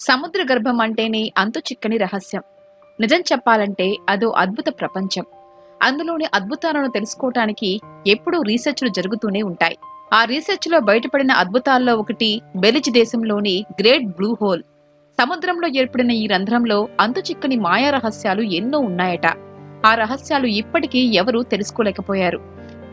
సముద్ర గర్భం అంటేనే అంతు చిక్కని రహస్యం. నిజం చెప్పాలంటే అదో అద్భుత ప్రపంచం. అందులోని అద్భుతాలను తెలుసుకోవటానికి ఎప్పుడూ రీసెర్చ్లు జరుగుతూనే ఉంటాయి. ఆ రీసెర్చ్లో బయటపడిన అద్భుతాల్లో ఒకటి బెలిజ్ దేశంలోని గ్రేట్ బ్లూ హోల్. సముద్రంలో ఏర్పడిన ఈ రంధ్రంలో అంతు చిక్కని మాయా రహస్యాలు ఎన్నో ఉన్నాయట. ఆ రహస్యాలు ఇప్పటికీ ఎవరూ తెలుసుకోలేకపోయారు.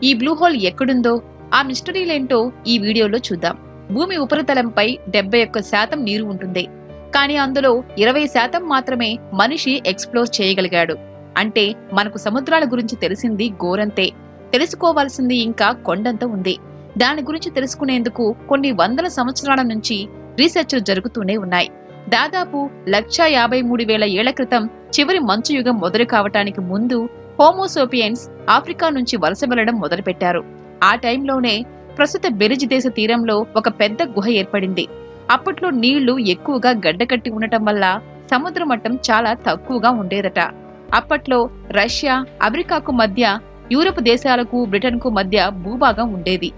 ఈ బ్లూ హోల్ ఎక్కడుందో ఆ మిస్టరీలేంటో ఈ వీడియోలో చూద్దాం. భూమి ఉపరితలంపై డెబ్బై ఒక్క శాతం నీరు ఉంటుంది. కానీ అందులో ఇరవై శాతం మాత్రమే మనిషి ఎక్స్ప్లోర్ చేయగలిగాడు. అంటే మనకు సముద్రాల గురించి తెలిసింది గోరంతే. తెలుసుకోవాల్సింది ఇంకా కొండంత ఉంది. దాని గురించి తెలుసుకునేందుకు కొన్ని వందల సంవత్సరాల నుంచి రీసెర్చ్లు జరుగుతూనే ఉన్నాయి. దాదాపు లక్ష యాభై మూడు వేల ఏళ్ళ క్రితం చివరి మంచు యుగం మొదలు కావటానికి ముందు హోమోసోపియన్స్ ఆఫ్రికా నుంచి వలస వెళ్ళడం మొదలుపెట్టారు. ఆ టైంలోనే ప్రస్తుత బెరిజ్ దేశ తీరంలో ఒక పెద్ద గుహ ఏర్పడింది. అప్పట్లో నీళ్ళు ఎక్కువగా గడ్డకట్టి ఉండటం వల్ల సముద్ర మట్టం చాలా తక్కువగా ఉండేదట. అప్పట్లో రష్యా అమెరికాకు మధ్య యూరప్ దేశాలకు బ్రిటన్కు మధ్య భూభాగం ఉండేది.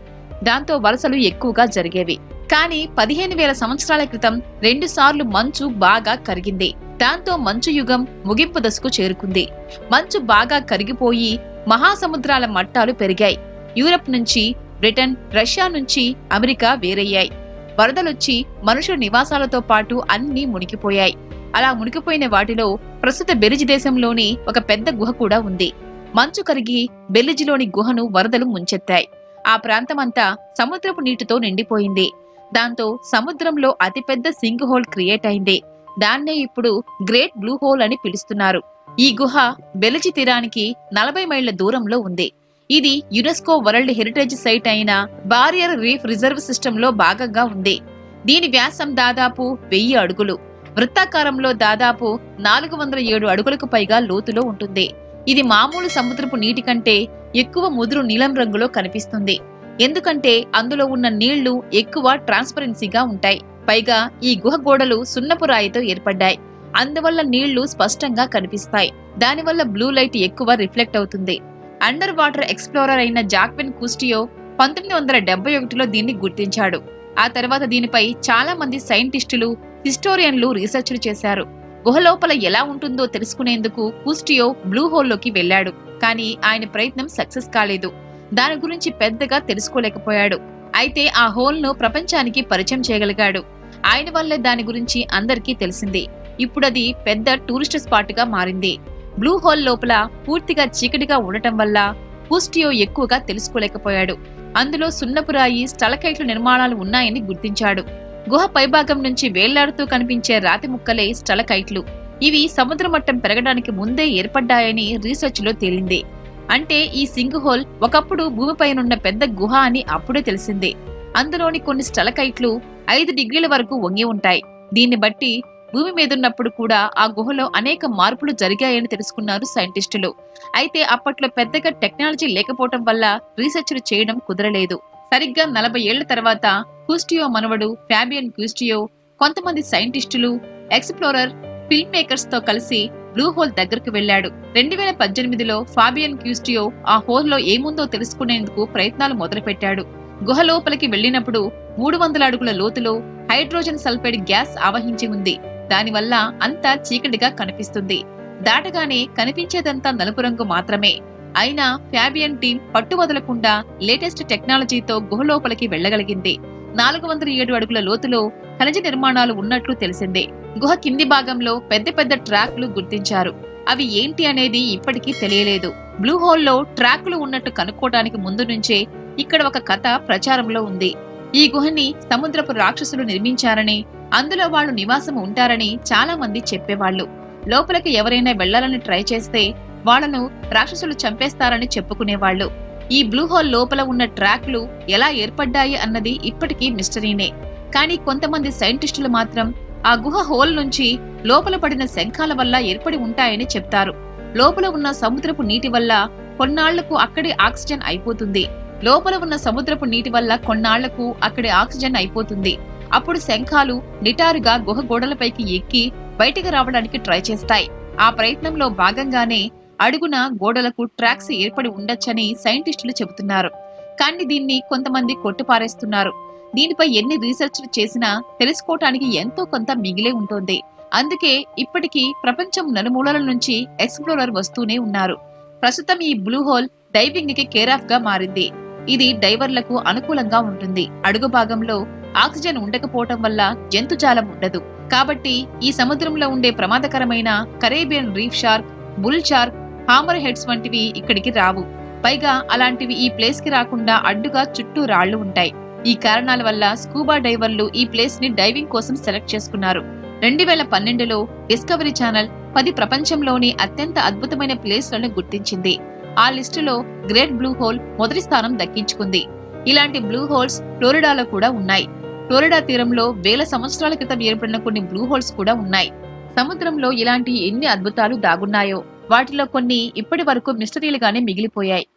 దాంతో వలసలు ఎక్కువగా జరిగేవి. కానీ పదిహేను వేల సంవత్సరాల క్రితం రెండు సార్లు మంచు బాగా కరిగింది. దాంతో మంచు యుగం ముగింపు దశకు చేరుకుంది. మంచు బాగా కరిగిపోయి మహాసముద్రాల మట్టాలు పెరిగాయి. యూరప్ నుంచి బ్రిటన్ రష్యా నుంచి అమెరికా వేరయ్యాయి. వరదలొచ్చి మనుషుల నివాసాలతో పాటు అన్నీ మునిగిపోయాయి. అలా మునిగిపోయిన వాటిలో ప్రస్తుత బెలిజ్ దేశంలోని ఒక పెద్ద గుహ కూడా ఉంది. మంచు కరిగి బెలిజ్లోని గుహను వరదలు ముంచెత్తాయి. ఆ ప్రాంతమంతా సముద్రపు నీటితో నిండిపోయింది. దాంతో సముద్రంలో అతిపెద్ద సింగ్ హోల్ క్రియేట్ అయింది. దాన్నే ఇప్పుడు గ్రేట్ బ్లూ హోల్ అని పిలుస్తున్నారు. ఈ గుహ బెలిజి తీరానికి నలభై మైళ్ళ దూరంలో ఉంది. ఇది యునెస్కో వరల్డ్ హెరిటేజ్ సైట్ అయిన బారియర్ రీఫ్ రిజర్వ్ సిస్టమ్లో భాగంగా ఉంది. దీని వ్యాసం దాదాపు వెయ్యి అడుగులు. వృత్తాకారంలో దాదాపు నాలుగు వందల ఏడు అడుగులకు పైగా లోతులో ఉంటుంది. ఇది మామూలు సముద్రపు నీటి కంటే ఎక్కువ ముదురు నీలం రంగులో కనిపిస్తుంది. ఎందుకంటే అందులో ఉన్న నీళ్ళు ఎక్కువ ట్రాన్స్పరెన్సీగా ఉంటాయి. పైగా ఈ గుహ గోడలు సున్నపు రాయితో ఏర్పడ్డాయి. అందువల్ల నీళ్ళు స్పష్టంగా కనిపిస్తాయి. దానివల్ల బ్లూ లైట్ ఎక్కువ రిఫ్లెక్ట్ అవుతుంది. అండర్ వాటర్ ఎక్స్ప్లోరర్ అయిన జాక్విన్ కుస్టియో పంతొమ్మిది వందల డెబ్బై ఒకటిలో దీన్ని గుర్తించాడు. ఆ తర్వాత దీనిపై చాలా మంది సైంటిస్టులు హిస్టోరియన్లు రీసెర్చ్లు చేశారు. గుహ లోపల ఎలా ఉంటుందో తెలుసుకునేందుకు కుస్టియో బ్లూ హోల్లోకి వెళ్ళాడు. కానీ ఆయన ప్రయత్నం సక్సెస్ కాలేదు. దాని గురించి పెద్దగా తెలుసుకోలేకపోయాడు. అయితే ఆ హోల్ను ప్రపంచానికి పరిచయం చేయగలిగాడు. ఆయన వల్లే దాని గురించి అందరికీ తెలిసింది. ఇప్పుడది పెద్ద టూరిస్ట్ స్పాట్గా మారింది. బ్లూ హోల్ లోపల పూర్తిగా చీకటిగా ఉండటం వల్ల కుస్టియో ఎక్కువగా తెలుసుకోలేకపోయాడు. అందులో సున్నపురాయి స్టలకైట్లు నిర్మాణాలు ఉన్నాయని గుర్తించాడు. గుహ పైభాగం నుంచి వేళ్ళాడుతూ కనిపించే రాతి ముక్కలే స్టలకైట్లు. ఇవి సముద్ర మట్టం పెరగడానికి ముందే ఏర్పడ్డాయని రీసెర్చ్లో తేలింది. అంటే ఈ సింగ్ హోల్ ఒకప్పుడు భూమిపైనున్న పెద్ద గుహ అని అప్పుడే తెలిసింది. అందులోని కొన్ని స్టలకైట్లు ఐదు డిగ్రీల వరకు వంగి ఉంటాయి. దీన్ని బట్టి భూమి మీదున్నప్పుడు కూడా ఆ గుహలో అనేక మార్పులు జరిగాయని తెలుసుకున్నారు సైంటిస్టులు. అయితే అప్పట్లో పెద్దగా టెక్నాలజీ లేకపోవటం వల్ల రీసెర్చ్లు చేయడం కుదరలేదు. సరిగ్గా నలభై ఏళ్ళ తర్వాత క్యూస్టియో మనవడు ఫ్యాబియన్ క్యూస్టియో కొంతమంది సైంటిస్టులు ఎక్స్ప్లోరర్ ఫిల్మ్ మేకర్స్తో కలిసి బ్లూ హోల్ దగ్గరకు వెళ్ళాడు రెండు వేల పద్దెనిమిదిలో ఫాబియన్ క్యూస్టియో ఆ హోల్లో ఏముందో తెలుసుకునేందుకు ప్రయత్నాలు మొదలుపెట్టాడు. గుహ లోపలికి వెళ్ళినప్పుడు మూడు వందల అడుగుల లోతులో హైడ్రోజన్ సల్ఫైడ్ గ్యాస్ ఆవహించి ఉంది. దానివల్ల అంతా చీకటిగా కనిపిస్తుంది. దాటగానే కనిపించేదంతా నలుపు రంగు మాత్రమే. అయినా ఫ్యాబియన్ టీం పట్టు వదలకుండా లేటెస్ట్ టెక్నాలజీతో గుహ లోపలికి వెళ్ళగలిగింది నాలుగు వందల ఏడు అడుగుల లోతులో ఖనిజ నిర్మాణాలు ఉన్నట్లు తెలిసింది. గుహ కింది భాగంలో పెద్ద పెద్ద ట్రాక్లు గుర్తించారు. అవి ఏంటి అనేది ఇప్పటికీ తెలియలేదు. బ్లూ హోల్లో ట్రాక్లు ఉన్నట్టు కనుక్కోవడానికి ముందు నుంచే ఇక్కడ ఒక కథ ప్రచారంలో ఉంది. ఈ గుహని సముద్రపు రాక్షసులు నిర్మించారని అందులో వాళ్ళు నివాసం ఉంటారని చాలా మంది చెప్పేవాళ్ళు. లోపలికి ఎవరైనా వెళ్ళాలని ట్రై చేస్తే వాళ్ళను రాక్షసులు చంపేస్తారని చెప్పుకునేవాళ్ళు. ఈ బ్లూ హోల్ లోపల ఉన్న ట్రాక్లు ఎలా ఏర్పడ్డాయి అన్నది ఇప్పటికీ మిస్టరీనే. కానీ కొంతమంది సైంటిస్టులు మాత్రం ఆ గుహ హోల్ నుంచి లోపల పడిన శంఖాల వల్ల ఏర్పడి ఉంటాయని చెప్తారు. లోపల ఉన్న సముద్రపు నీటి వల్ల కొన్నాళ్ళకు అక్కడే ఆక్సిజన్ అయిపోతుంది. లోపల ఉన్న సముద్రపు నీటి వల్ల కొన్నాళ్ళకు అక్కడి ఆక్సిజన్ అయిపోతుంది. అప్పుడు శంఖాలు నిటారుగా గుహ గోడలపైకి ఎక్కి బయటికి రావడానికి ట్రై చేస్తాయి. ఆ ప్రయత్నంలో భాగంగానే అడుగున గోడలకు ట్రాక్స్ ఏర్పడి ఉండొచ్చని సైంటిస్టులు చెబుతున్నారు. కానీ దీన్ని కొంతమంది కొట్టుపారేస్తున్నారు. దీనిపై ఎన్ని రీసెర్చ్లు చేసినా తెలుసుకోవటానికి ఎంతో కొంత మిగిలే ఉంటుంది. అందుకే ఇప్పటికీ ప్రపంచం నలుమూలల నుంచి ఎక్స్ప్లోరర్ వస్తూనే ఉన్నారు. ప్రస్తుతం ఈ బ్లూ హోల్ డైవింగ్కి కేర్ ఆఫ్గా మారింది. ఇది డైవర్లకు అనుకూలంగా ఉంటుంది. అడుగు భాగంలో ఆక్సిజన్ ఉండకపోవటం వల్ల జంతుజాలం ఉండదు. కాబట్టి ఈ సముద్రంలో ఉండే ప్రమాదకరమైన Caribbean reef shark bull shark hammerheads వంటివి ఇక్కడికి రావు. పైగా అలాంటివి ఈ ప్లేస్కి రాకుండా అడ్డుగా చుట్టూ రాళ్ళు ఉంటాయి. ఈ కారణాల వల్ల స్కూబా డైవర్లు ఈ ప్లేస్ని డైవింగ్ కోసం సెలెక్ట్ చేసుకున్నారు. రెండు వేల పన్నెండులో డిస్కవరీ ఛానల్ పది ప్రపంచంలోని అత్యంత అద్భుతమైన ప్లేస్లను గుర్తించింది. ఆ లిస్టులో గ్రేట్ బ్లూ హోల్ మొదటి స్థానం దక్కించుకుంది. ఇలాంటి బ్లూ హోల్స్ ఫ్లోరిడాలో కూడా ఉన్నాయి. ఫ్లోరిడా తీరంలో వేల సంవత్సరాల క్రితం ఏర్పడిన కొన్ని బ్లూ హోల్స్ కూడా ఉన్నాయి. సముద్రంలో ఇలాంటి ఎన్ని అద్భుతాలు దాగున్నాయో వాటిలో కొన్ని ఇప్పటి వరకు మిస్టరీలుగానే మిగిలిపోయాయి.